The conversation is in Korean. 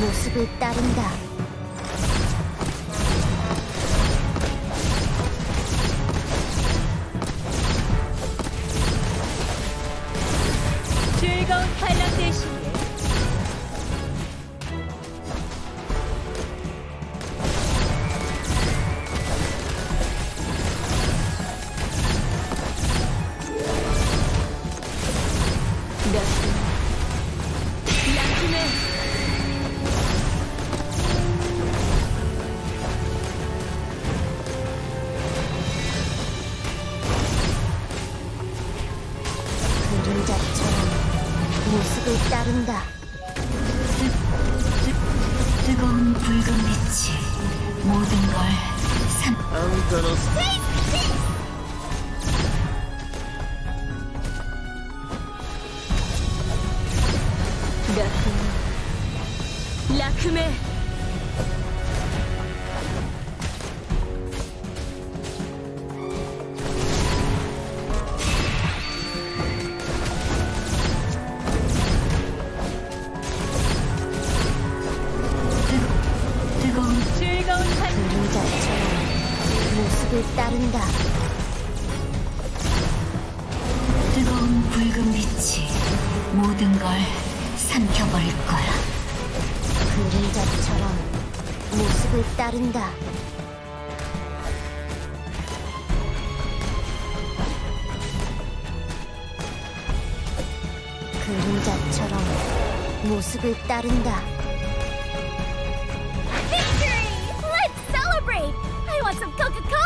모습을 따른다. 즐거운 관람 되시길. 몇 그림자처럼 모습을 따른다. 뜨거운 붉은 빛이 모든 걸 삼. 몇 분? 라크메 모습을 따른다. 뜨거운 붉은 빛이 모든 걸 삼켜버릴 거야. 그림자처럼 모습을 따른다. 그림자처럼 모습을 따른다. Victory! Let's celebrate! I want some Coca-Cola!